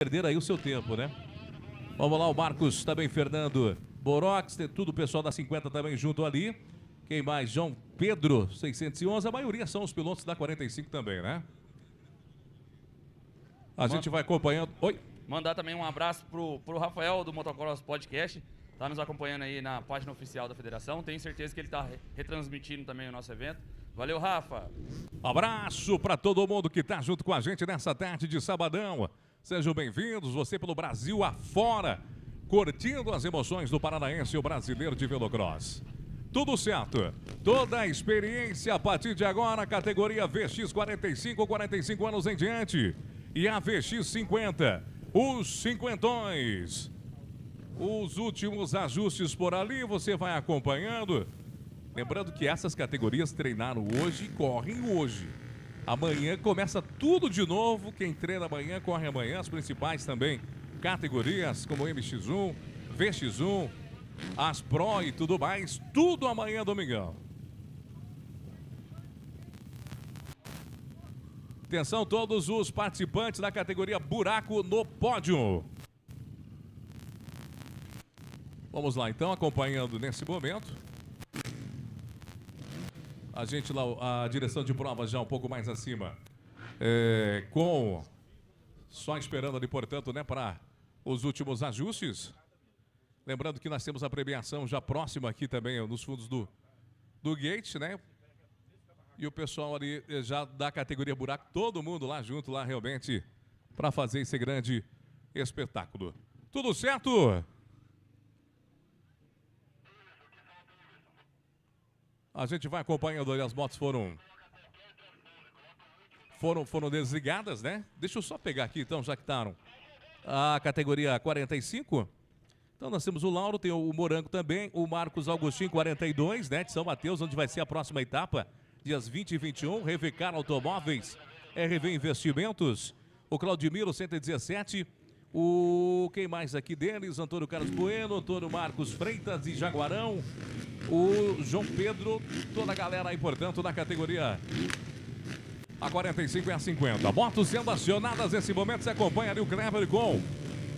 perder aí o seu tempo, né? Vamos lá, o Marcos também, Fernando Borox, tem tudo o pessoal da 50 também junto ali. Quem mais? João Pedro, 611. A maioria são os pilotos da 45 também, né? A gente vai acompanhando. Oi. Mandar também um abraço pro, pro Rafael do Motocross Podcast. Tá nos acompanhando aí na página oficial da federação. Tenho certeza que ele tá re- retransmitindo também o nosso evento. Valeu, Rafa. Abraço para todo mundo que está junto com a gente nessa tarde de sabadão. Sejam bem-vindos, você pelo Brasil afora, curtindo as emoções do paranaense e o brasileiro de velocross. Tudo certo, toda a experiência a partir de agora, categoria VX 45, 45 anos em diante. E a VX 50, os cinquentões. Os últimos ajustes por ali, você vai acompanhando. Lembrando que essas categorias treinaram hoje e correm hoje. Amanhã começa tudo de novo. Quem treina amanhã, corre amanhã. As principais também categorias, como MX1, VX1, as Pro e tudo mais. Tudo amanhã, domingão. Atenção, todos os participantes da categoria Buraco no Pódio. Vamos lá, então, acompanhando nesse momento. A gente lá, a direção de provas já um pouco mais acima. É, com. Só esperando ali, portanto, né, para os últimos ajustes. Lembrando que nós temos a premiação já próxima aqui também, nos fundos do, do gate, né? E o pessoal ali eh, já da categoria buraco, todo mundo lá junto, lá realmente, para fazer esse grande espetáculo. Tudo certo? A gente vai acompanhando ali, as motos foram. Foram, foram desligadas, né? Deixa eu só pegar aqui então, já que estavam. A categoria 45. Então nós temos o Lauro, tem o Morango também, o Marcos Augustinho 42, né? De São Mateus, onde vai ser a próxima etapa, dias 20 e 21. Revecar Automóveis, RV Investimentos, o Claudimiro 117. O quem mais aqui deles? Antônio Carlos Bueno, Antônio Marcos Freitas de Jaguarão, o João Pedro, toda a galera aí, portanto, na categoria a 45 e a 50. Motos sendo acionadas nesse momento, se acompanha ali o Clever com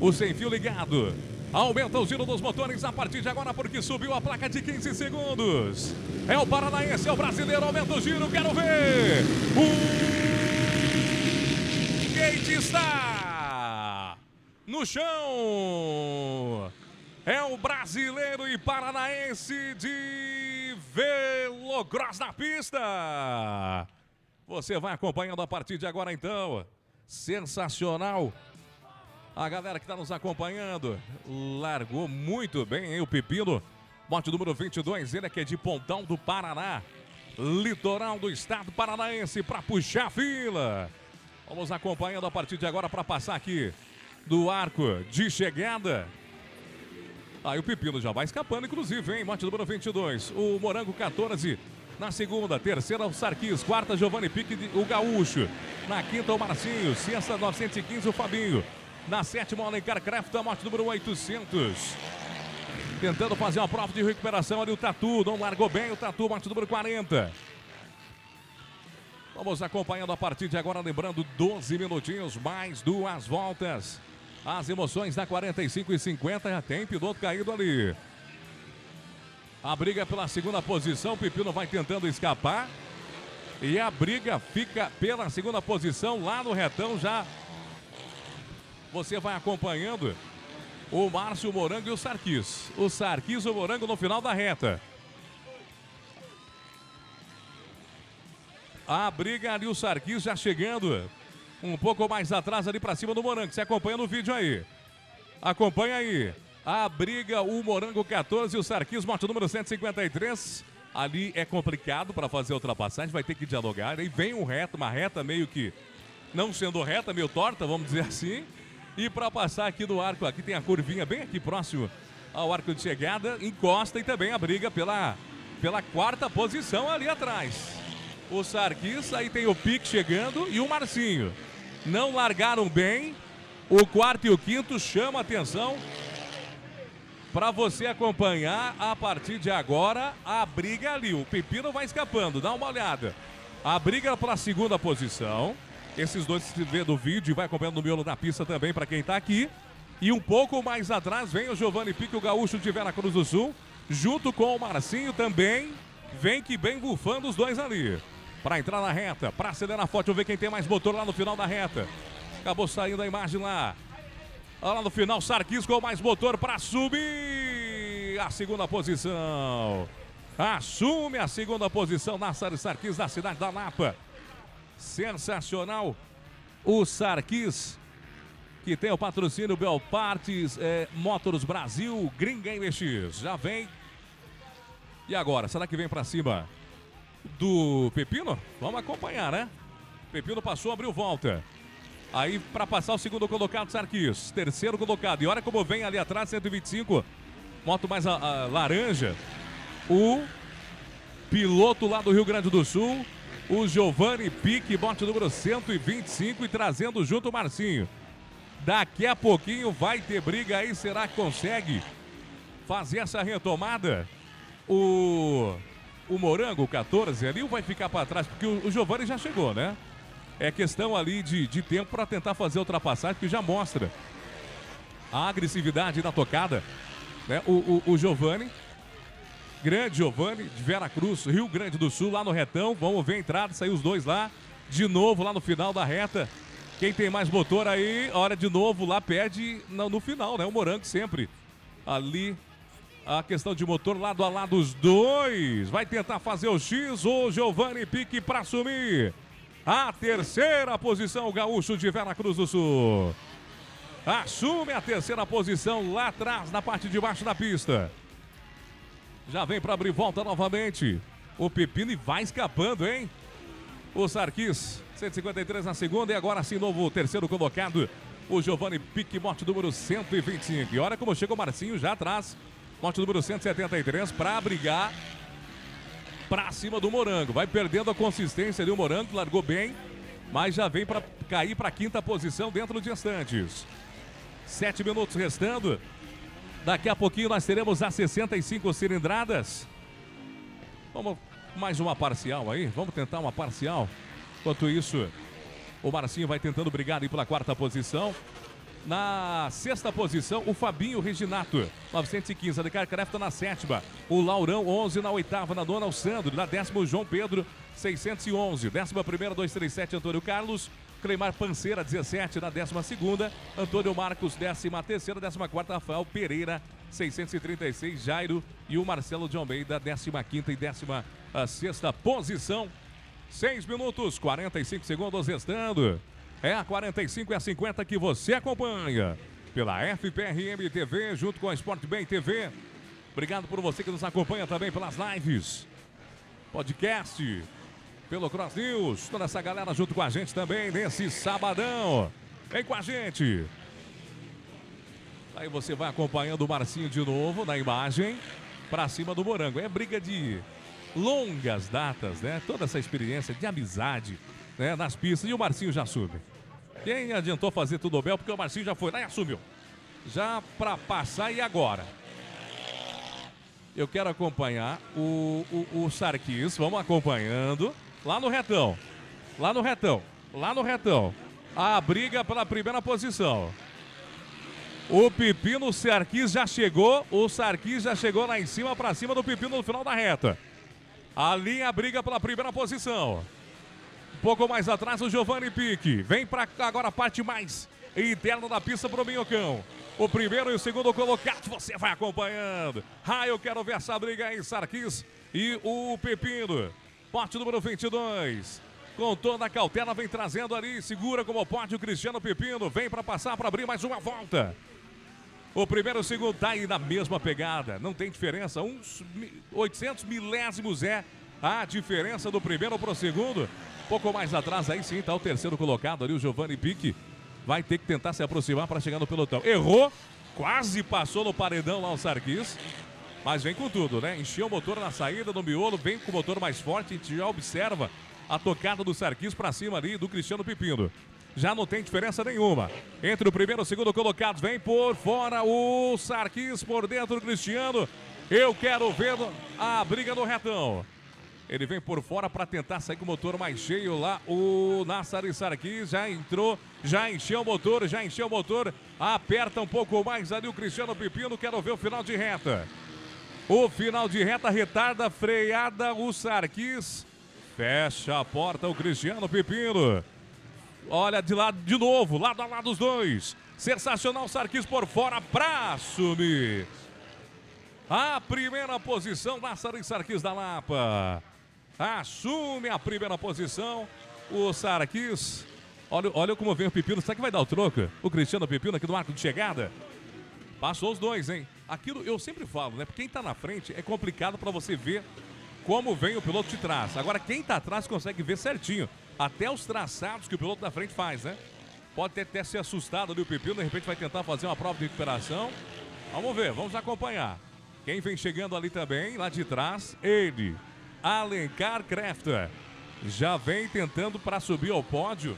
o sem fio ligado. Aumenta o giro dos motores a partir de agora, porque subiu a placa de 15 segundos. É o paranaense, é o brasileiro, aumenta o giro, quero ver. O gate está no chão. É o brasileiro e paranaense de Velocross na pista. Você vai acompanhando a partir de agora então. Sensacional. A galera que está nos acompanhando largou muito bem, hein? O Pepino. Mote número 22, ele é que é de Pontão do Paraná. Litoral do estado paranaense para puxar a fila. Vamos acompanhando a partir de agora para passar aqui do arco de chegada. Aí o Pepino já vai escapando, inclusive, hein? Mote número 22. O Morango 14. Na segunda, terceira, o Sarquis. Quarta, Giovanni Pique, o Gaúcho. Na quinta, o Marcinho. Sexta, 915, o Fabinho. Na sétima, o Alencar Craft, a mote número 800. Tentando fazer uma prova de recuperação ali o Tatu. Não largou bem o Tatu, mote número 40. Vamos acompanhando a partir de agora, lembrando 12 minutinhos, mais duas voltas. As emoções da 45 e 50 já tem piloto caído ali. A briga pela segunda posição, Pepino vai tentando escapar. E a briga fica pela segunda posição lá no retão já. Você vai acompanhando o Márcio Morango e o Sarquis. O Sarquis e o Morango no final da reta. A briga ali, o Sarquis já chegando um pouco mais atrás ali para cima do Morango. Você acompanha no vídeo aí. Acompanha aí. A briga, o Morango 14 e o Sarquis, moto número 153. Ali é complicado para fazer a ultrapassagem, vai ter que dialogar. Aí vem um reto, uma reta meio que não sendo reta, meio torta, vamos dizer assim. E para passar aqui do arco, aqui tem a curvinha bem aqui próximo ao arco de chegada, encosta e também a briga pela, pela quarta posição ali atrás. O Sarquis, aí tem o Pique chegando e o Marcinho. Não largaram bem. O quarto e o quinto chama atenção para você acompanhar a partir de agora a briga ali. O Pepino vai escapando, dá uma olhada. A briga para a segunda posição. Esses dois se vê do vídeo e vai acompanhando no miolo da pista também para quem está aqui. E um pouco mais atrás vem o Giovanni Pique, o gaúcho de Veracruz do Sul, junto com o Marcinho também. Vem que bem bufando os dois ali. Para entrar na reta, para acelerar forte, vamos ver quem tem mais motor lá no final da reta. Acabou saindo a imagem lá. Lá no final, Sarkis com mais motor para subir a segunda posição. Assume a segunda posição na Sarkis da cidade da Lapa. Sensacional. O Sarkis, que tem o patrocínio Belpartes, é, Motors Brasil, Gringa MX. Já vem. E agora, será que vem para cima do Pepino? Vamos acompanhar, né? Pepino passou, abriu volta. Aí para passar o segundo colocado, Sarkis. Terceiro colocado. E olha como vem ali atrás, 125. Moto mais a, a laranja. O piloto lá do Rio Grande do Sul, o Giovanni Pique, bote número 125 e trazendo junto o Marcinho. Daqui a pouquinho vai ter briga aí, será que consegue fazer essa retomada? O, o Morango, 14 ali, vai ficar para trás, porque o, Giovanni já chegou, né? É questão ali de, de tempo para tentar fazer a ultrapassagem, que já mostra a agressividade na tocada. Né? O, o, o Giovanni Grande Giovanni, de Vera Cruz, Rio Grande do Sul, lá no retão. Vamos ver a entrada, saiu os dois lá. De novo lá no final da reta. Quem tem mais motor aí, hora de novo lá perde no, no final, né? O Morango sempre. Ali a questão de motor lado a lado os dois. Vai tentar fazer o X, o Giovanni Pique para assumir. A terceira posição, o gaúcho de Vera Cruz do Sul. Assume a terceira posição lá atrás, na parte de baixo da pista. Já vem para abrir volta novamente. O Pepino vai escapando, hein? O Sarkis, 153 na segunda e agora sim novo terceiro colocado. O Giovanni Pique, morte número 125. E olha como chega o Marcinho já atrás. Morte número 173 para brigar para cima do Morango. Vai perdendo a consistência ali o Morango, largou bem, mas já vem para cair para a quinta posição dentro de instantes. Sete minutos restando. Daqui a pouquinho nós teremos as 65 cilindradas. Vamos mais uma parcial aí. Vamos tentar uma parcial. Enquanto isso, o Marcinho vai tentando brigar aí pela quarta posição. Na sexta posição, o Fabinho Reginato, 915. A de Carcrefta na sétima. O Laurão, 11 na oitava. Na nona, o Sandro. Na décima, o João Pedro, 611. Décima primeira, 237, Antônio Carlos. Cleimar Panceira, 17 na 12 Antônio Marcos, 13 terceira, 14 Rafael Pereira, 636, Jairo e o Marcelo de Almeida, 15 e 16 posição. 6 minutos, 45 segundos restando. É a 45 e a 50 que você acompanha pela FPRM TV, junto com a Sport Bem TV. Obrigado por você que nos acompanha também pelas lives, podcast, pelo Cross News. Toda essa galera junto com a gente também nesse sabadão. Vem com a gente. Aí você vai acompanhando o Marcinho de novo na imagem para cima do Morango. É briga de longas datas, né? Toda essa experiência de amizade né? nas pistas. E o Marcinho já assume. Quem adiantou fazer tudo bem? Porque o Marcinho já foi lá e assumiu. Já para passar e agora? Eu quero acompanhar o, o, o Sarkis. Vamos acompanhando. Lá no retão. Lá no retão. Lá no retão. A briga pela primeira posição. O Pepino Sarquis já chegou. O Sarquis já chegou lá em cima, para cima do Pepino no final da reta. A linha briga pela primeira posição. Um pouco mais atrás o Giovanni Pique. Vem para agora a parte mais interna da pista para o Minhocão. O primeiro e o segundo colocado você vai acompanhando. Ah, eu quero ver essa briga aí, Sarquis e o Pepino. Pote número 22. Com toda a cautela, vem trazendo ali, segura como pode o Cristiano Pepino. Vem para passar, para abrir mais uma volta. O primeiro e o segundo tá aí na mesma pegada. Não tem diferença. Uns 800 milésimos é a diferença do primeiro para o segundo. Pouco mais atrás, aí sim, tá o terceiro colocado ali, o Giovanni Pique. Vai ter que tentar se aproximar para chegar no pelotão. Errou, quase passou no paredão lá o Sarkis. Mas vem com tudo, né? Encheu o motor na saída do miolo, vem com o motor mais forte. A gente já observa a tocada do Sarkis para cima ali do Cristiano Pepino. Já não tem diferença nenhuma. Entre o primeiro e o segundo colocados, vem por fora o Sarkis, por dentro o Cristiano. Eu quero ver a briga no retão. Ele vem por fora para tentar sair com o motor mais cheio lá. O Nassar Sarkis já entrou, já encheu o motor, já encheu o motor. Aperta um pouco mais ali o Cristiano Pepino. Quero ver o final de reta. O final de reta retarda, freada o Sarkis. Fecha a porta o Cristiano Pepino. Olha de lado de novo, lado a lado os dois. Sensacional Sarkis por fora para assumir. A primeira posição, Nassar Sarkis da Lapa. Assume a primeira posição. O Sarkis. Olha, olha como vem o Pepino. Será que vai dar o troco? O Cristiano Pepino aqui no arco de chegada. Passou os dois, hein? Aquilo eu sempre falo, né? Quem tá na frente é complicado para você ver como vem o piloto de trás. Agora, quem tá atrás consegue ver certinho. Até os traçados que o piloto da frente faz, né? Pode até ser assustado ali o Pepino, de repente vai tentar fazer uma prova de recuperação. Vamos ver, vamos acompanhar. Quem vem chegando ali também, lá de trás, ele, Alencar Crafter. Já vem tentando para subir ao pódio.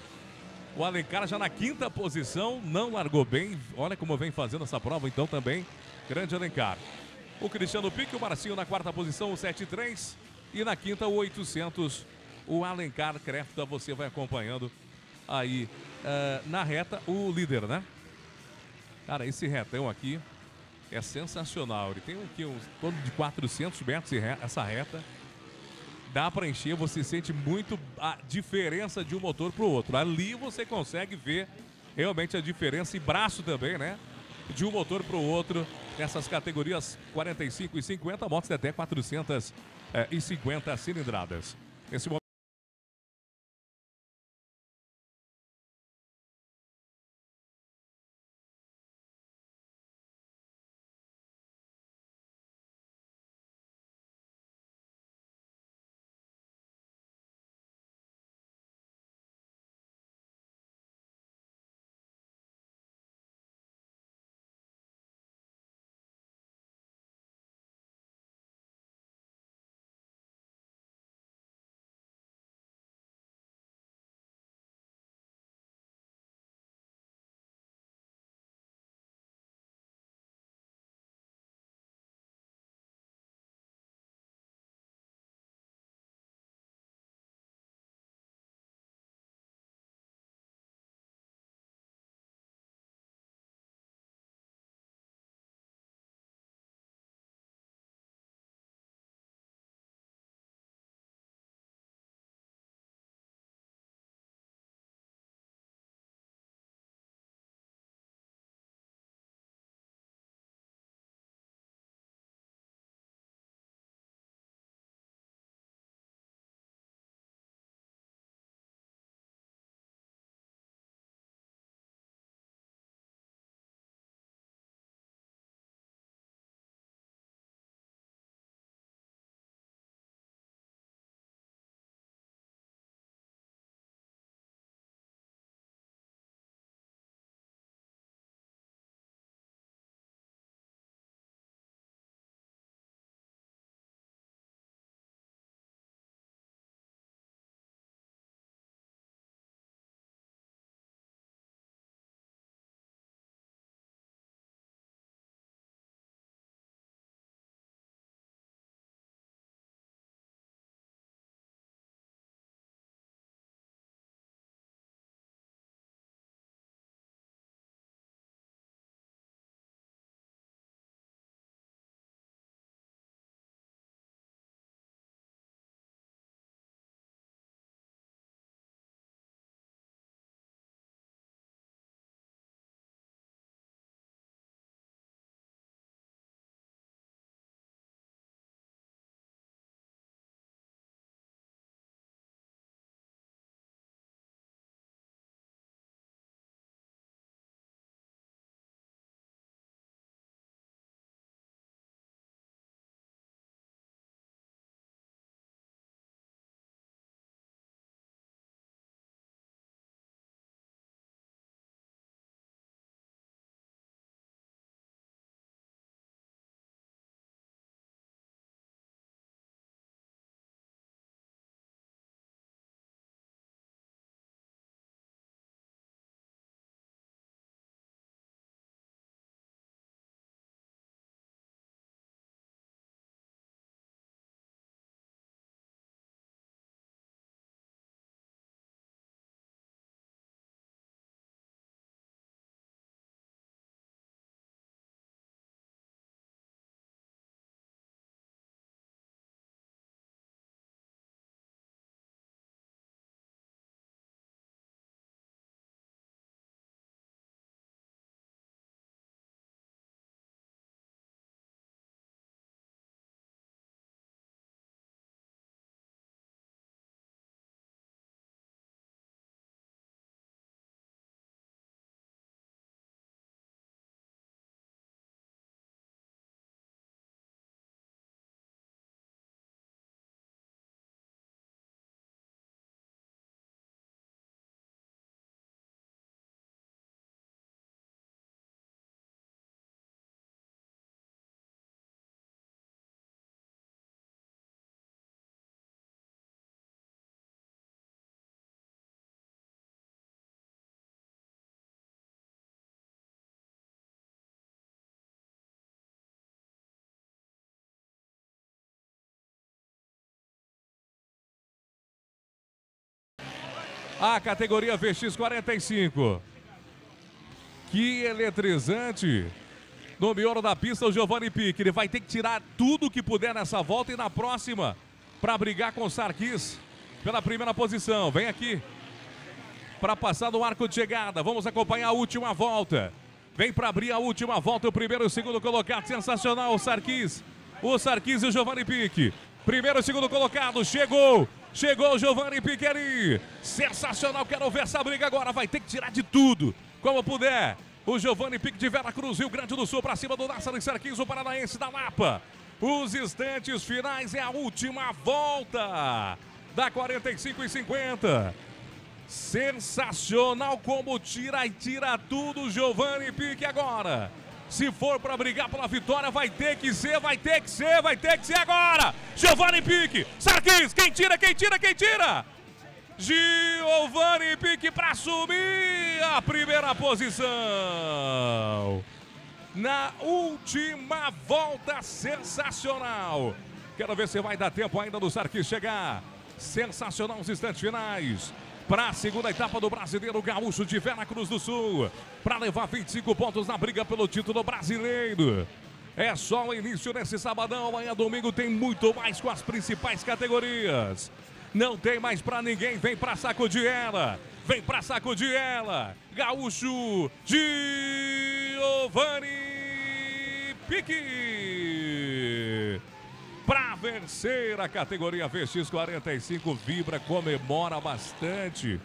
O Alencar já na quinta posição, não largou bem. Olha como vem fazendo essa prova, então também. Grande Alencar. O Cristiano Pique, o Marcinho na quarta posição, o 73. E na quinta, o 800, o Alencar Crafter. Você vai acompanhando aí uh, na reta o líder, né? Cara, esse retão aqui é sensacional. Ele tem aqui uns torno de 400 metros essa reta. Dá para encher, você sente muito a diferença de um motor para o outro. Ali você consegue ver realmente a diferença e braço também, né? De um motor para o outro nessas categorias 45 e 50, motos de até 450 eh, cilindradas. Nesse momento a categoria VX45. Que eletrizante. No miolo da pista, o Giovanni Pique. Ele vai ter que tirar tudo que puder nessa volta e na próxima para brigar com o Sarkis pela primeira posição. Vem aqui para passar no arco de chegada. Vamos acompanhar a última volta. Vem para abrir a última volta, o primeiro e o segundo colocado. Sensacional o Sarkis. O Sarkis e o Giovanni Pique. Primeiro e segundo colocado. Chegou. Chegou o Giovanni Pique ali. Sensacional. Quero ver essa briga agora. Vai ter que tirar de tudo. Como puder. O Giovanni Pique de Vera Cruz, Rio Grande do Sul, para cima do Nassar Sarquis, o Paranaense da Lapa. Os instantes finais é a última volta da 45 e 50. Sensacional como tira e tira tudo Giovanni Pique agora. Se for para brigar pela vitória, vai ter que ser, vai ter que ser, vai ter que ser agora. Giovanni Pique, Sarquis, quem tira, quem tira, quem tira? Giovanni Pique para subir a primeira posição. Na última volta, sensacional. Quero ver se vai dar tempo ainda do Sarkis chegar. Sensacional os instantes finais. Para a segunda etapa do Brasileiro Gaúcho de Vera Cruz do Sul. Para levar 25 pontos na briga pelo título brasileiro. É só o início nesse sabadão. Amanhã, domingo, tem muito mais com as principais categorias. Não tem mais pra ninguém, vem pra sacudir ela. Vem pra sacudir ela. Gaúcho Giovanni Pique. Pra vencer a categoria VX45, vibra, comemora bastante.